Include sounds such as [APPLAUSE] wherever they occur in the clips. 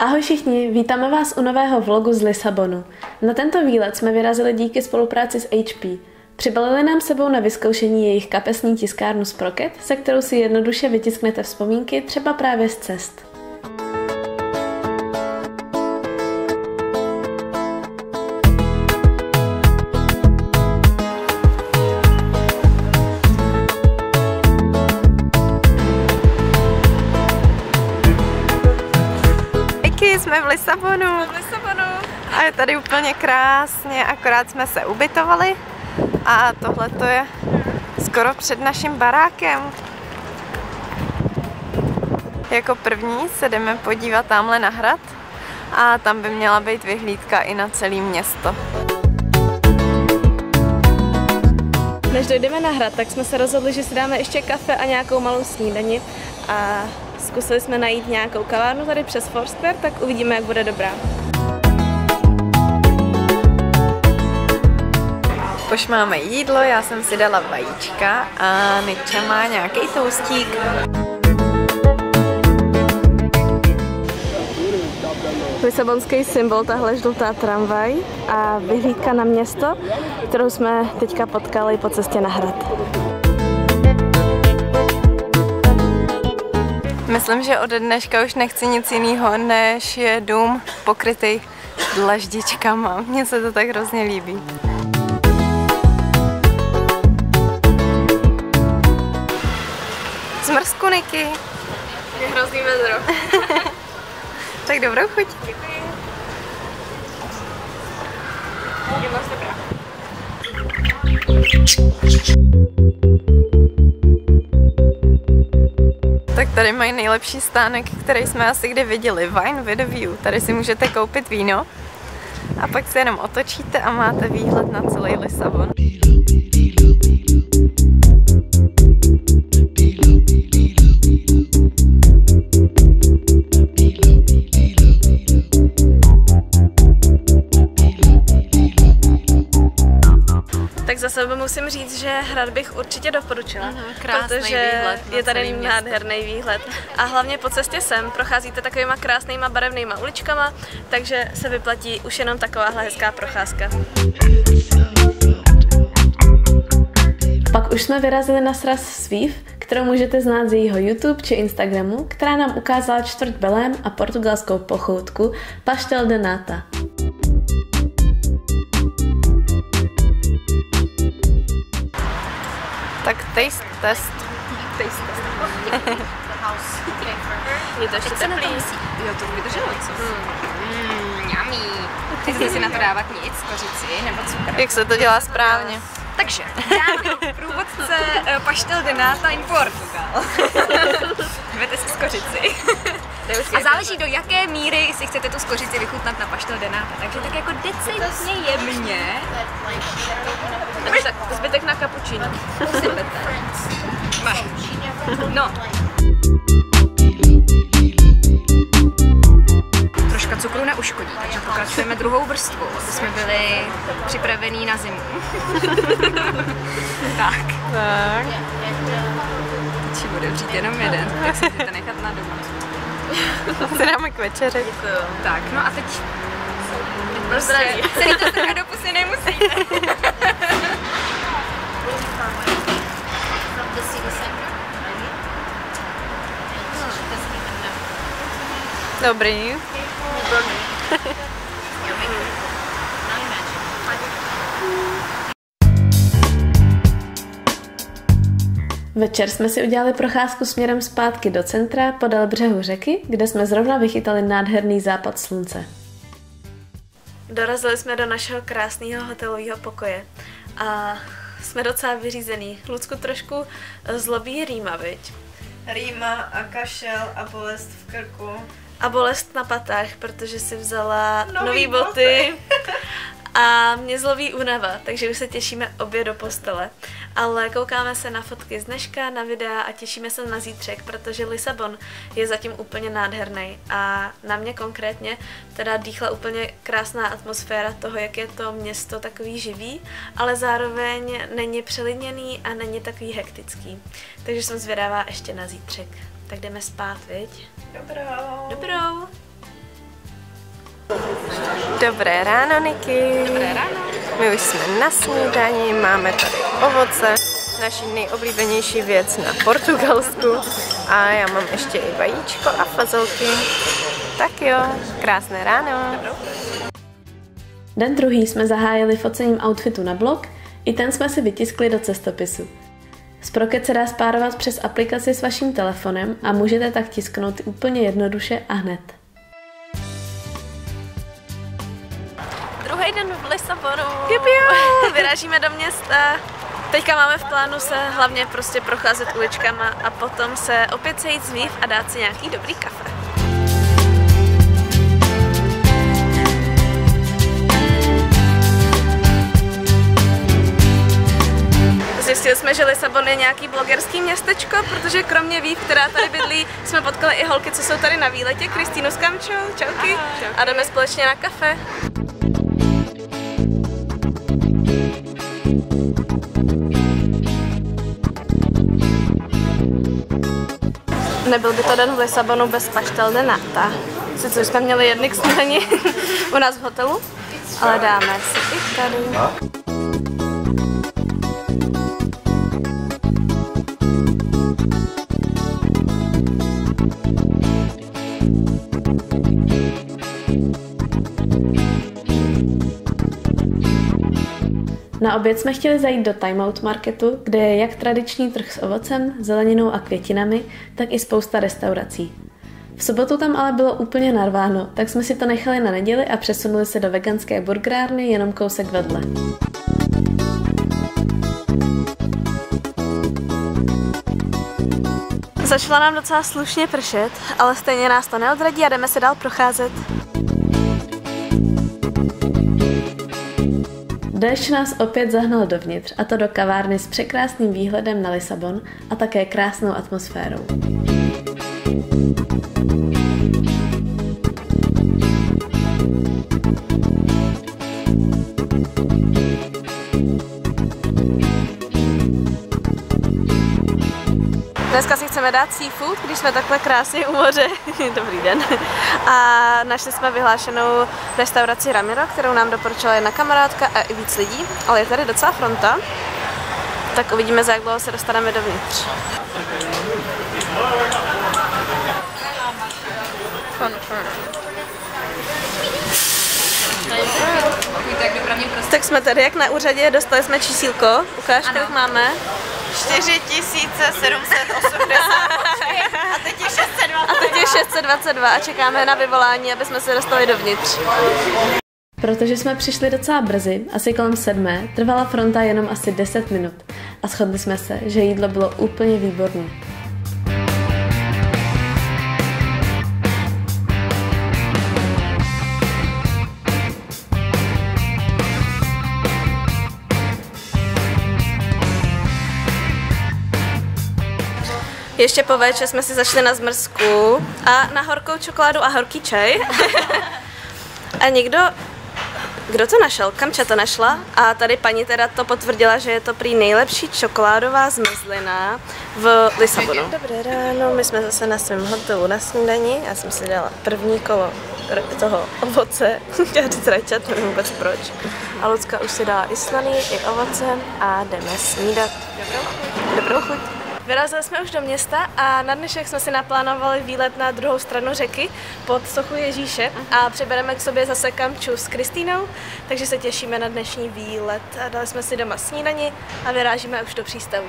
Ahoj všichni, vítáme vás u nového vlogu z Lisabonu. Na tento výlet jsme vyrazili díky spolupráci s HP. Přibalili nám sebou na vyzkoušení jejich kapesní tiskárnu Sprocket, se kterou si jednoduše vytisknete vzpomínky třeba právě z cest. Lisabonu. V Lisabonu. A je tady úplně krásně, akorát jsme se ubytovali. A tohle to je skoro před naším barákem. Jako první se jdeme podívat tamhle na hrad a tam by měla být vyhlídka i na celé město. Než dojdeme na hrad, tak jsme se rozhodli, že si dáme ještě kafe a nějakou malou snídani a zkusili jsme najít nějakou kavárnu tady přes Forster, tak uvidíme, jak bude dobrá. Už máme jídlo, já jsem si dala vajíčka a Niča má nějaký toustík. Lisabonský symbol, tahle žlutá tramvaj a vyhlídka na město, kterou jsme teďka potkali po cestě na hrad. Myslím, že ode dneška už nechci nic jiného, než je dům pokrytý dlaždičkama. Mně se to tak hrozně líbí. Zmrzku, Niky. Je hrozný vedro. [LAUGHS] tak dobrou chuť. Děkuji. Je moc dobrá. Tak tady mají nejlepší stánek, který jsme asi kdy viděli. Wine with view. Tady si můžete koupit víno a pak se jenom otočíte a máte výhled na celý Lisabon. Tak za sebe musím říct, že hrad bych určitě doporučila, Mhm, krásný protože výhled je tady nádherný výhled. A hlavně po cestě sem procházíte takovýma krásnýma barevnýma uličkama, takže se vyplatí už jenom takováhle hezká procházka. Pak už jsme vyrazili na sraz Svív, kterou můžete znát z jejího YouTube či Instagramu, která nám ukázala čtvrt Belém a portugalskou pochoutku Pastel de Nata. Tak taste test. Taste test. [LAUGHS] Je to ještě teplý. Jo, to vydrželo, co? Mm, yummy. Nechci si na to dávat nic, kořici nebo cukr. Jak se to dělá správně? Takže, dámy, průvodce uh, Paštel de Nata in Portugal. [LAUGHS] Vete si skořici. A záleží do jaké míry si chcete tu skořici vychutnat na Paštel de Nata. Takže tak jako decentně jemně. Tak zbytek na kapučíno. Mach. No. Troška cukru neuškodí, takže pokračujeme druhou vrstvou, aby jsme byli připravení na zimu. [LAUGHS] tak. Tak. Či bude vřít jenom jeden, tak si chcete nechat na doma. [LAUGHS] Si dáme k večeři. Tak, no a teď... teď prostě [LAUGHS] celý to strkat do pusy nemusíte. [LAUGHS] Dobrý. Večer jsme si udělali procházku směrem zpátky do centra podél břehu řeky, kde jsme zrovna vychytali nádherný západ slunce. Dorazili jsme do našeho krásného hotelového pokoje a jsme docela vyřízený. Lucku trošku zlobí rýma, viď? Rýma a kašel a bolest v krku. A bolest na patách, protože si vzala Nový nový boty. [LAUGHS] A mě zloví únava, takže už se těšíme obě do postele. Ale koukáme se na fotky z dneška, na videa a těšíme se na zítřek, protože Lisabon je zatím úplně nádherný. A na mě konkrétně teda dýchla úplně krásná atmosféra toho, jak je to město takový živý, ale zároveň není přelidněný a není takový hektický. Takže jsem zvědavá ještě na zítřek. Tak jdeme spát, viď? Dobrou. Dobré ráno, Niky. Dobré ráno. My už jsme na snídani, máme tady ovoce, naší nejoblíbenější věc na Portugalsku. A já mám ještě i vajíčko a fazolky. Tak jo, krásné ráno. Den druhý jsme zahájili focením outfitu na blog, i ten jsme si vytiskli do cestopisu. Sprokec se dá spárovat přes aplikaci s vaším telefonem a můžete tak tisknout úplně jednoduše a hned. Druhý den v Lisabonu. Jupiu, [LAUGHS] vyrážíme do města. Teďka máme v plánu se hlavně prostě procházet uličkama a potom se opět sejít z a dát si nějaký dobrý kafe. Zjistili jsme, že Lisabon je nějaký blogerský městečko, protože kromě Vív, která tady bydlí, jsme potkali i holky, co jsou tady na výletě. Kristýnu s Kamčou, čauky. A jdeme společně na kafe. Nebyl by to den v Lisabonu bez paštel de nata. Sice jsme měli jedny k snídani [LAUGHS] u nás v hotelu, ale dáme si i tady. Na oběd jsme chtěli zajít do Time Out Marketu, kde je jak tradiční trh s ovocem, zeleninou a květinami, tak i spousta restaurací. V sobotu tam ale bylo úplně narváno, tak jsme si to nechali na neděli a přesunuli se do veganské burgerárny jenom kousek vedle. Začala nám docela slušně pršet, ale stejně nás to neodradí a jdeme se dál procházet. Déšť nás opět zahnal dovnitř, a to do kavárny s překrásným výhledem na Lisabon a také krásnou atmosférou. Chceme dát seafood, když jsme takhle krásně u moře. [LAUGHS] Dobrý den. A našli jsme vyhlášenou restauraci Ramiro, kterou nám doporučila jedna kamarádka a i víc lidí, ale je tady docela fronta. Tak uvidíme, za jak dlouho se dostaneme dovnitř. Tak jsme tady jak na úřadě, dostali jsme čísílko. Ukáž, kolik máme. 4780. A teď je 620. A teď je 622 a čekáme na vyvolání, aby jsme se dostali dovnitř. Protože jsme přišli docela brzy, asi kolem sedmé, trvala fronta jenom asi 10 minut a shodli jsme se, že jídlo bylo úplně výborné. Ještě po večer jsme si zašli na zmrzku a na horkou čokoládu a horký čaj. [LAUGHS] a někdo, kdo to našel? Kamča to našla a tady paní teda to potvrdila, že je to prý nejlepší čokoládová zmrzlina v Lisabonu. Dobré ráno, my jsme zase na svém hotelu na snídani. Já jsem si dala první kolo toho ovoce, chtěla říct rajčat, nevím vůbec proč. A Lucka už si dala i slaný, i ovoce a jdeme snídat. Dobrou chuť. Dobrou chuť. Vyrazili jsme už do města a na dnešek jsme si naplánovali výlet na druhou stranu řeky pod sochu Ježíše a přibereme k sobě zase kamču s Kristýnou, takže se těšíme na dnešní výlet. A dali jsme si doma snídani a vyrážíme už do přístavu.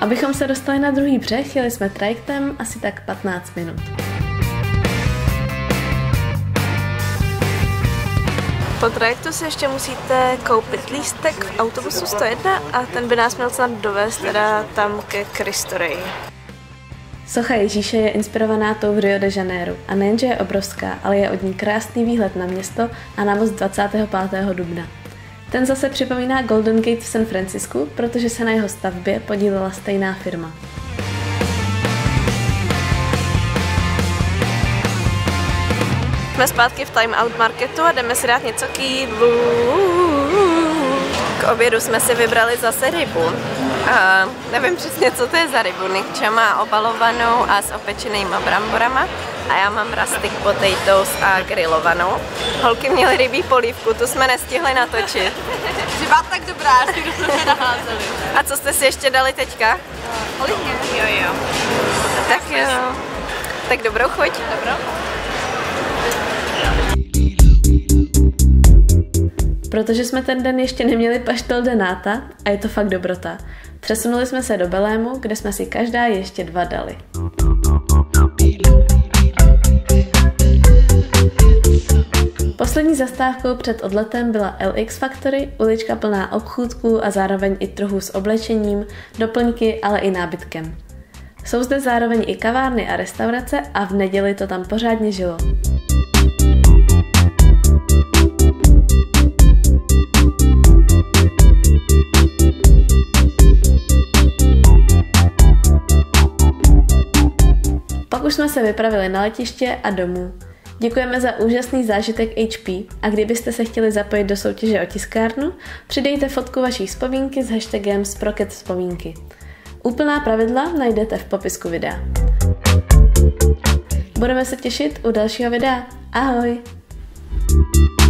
Abychom se dostali na druhý břeh, jeli jsme trajektem asi tak 15 minut. Po trajektu si ještě musíte koupit lístek v autobusu 101 a ten by nás měl snad dovést teda tam ke Kristoreji. Socha Ježíše je inspirovaná tou v Rio de Janeiro a nejenže je obrovská, ale je od ní krásný výhled na město a na most 25. dubna. Ten zase připomíná Golden Gate v San Francisku, protože se na jeho stavbě podílela stejná firma. Jsme zpátky v Time Out Marketu a jdeme si dát něco k jídlu. K obědu jsme si vybrali zase rybu. Uh, nevím přesně, co to je za rybu. Nikča má obalovanou a s opečenýma bramborama. a já mám rustic potatoes a grillovanou. Holky měly rybí polívku, tu jsme nestihli natočit. [LAUGHS] Byla tak dobrá, že jsme naházeli. A co jste si ještě dali teďka? Olivně. Jo, jo. Tak jo. Tak dobrou chuť. Dobro. Protože jsme ten den ještě neměli paštel denáta a je to fakt dobrota. Přesunuli jsme se do Belému, kde jsme si každá ještě dva dali. Poslední zastávkou před odletem byla LX Factory, ulička plná obchůdků a zároveň i trhů s oblečením, doplňky, ale i nábytkem. Jsou zde zároveň i kavárny a restaurace a v neděli to tam pořádně žilo. Se vypravili na letiště a domů. Děkujeme za úžasný zážitek HP a kdybyste se chtěli zapojit do soutěže o tiskárnu, přidejte fotku vaší vzpomínky s hashtagem Sprocket vzpomínky. Úplná pravidla najdete v popisku videa. Budeme se těšit u dalšího videa. Ahoj! thank you